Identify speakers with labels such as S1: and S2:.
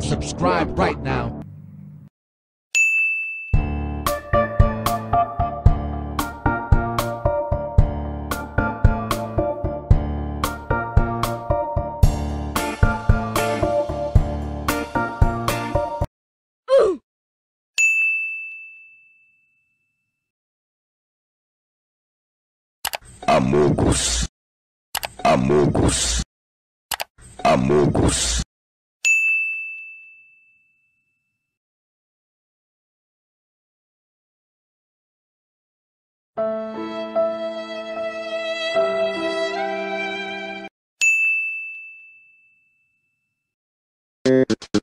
S1: subscribe right now.
S2: Amogos. Amogos. Amogos. Thank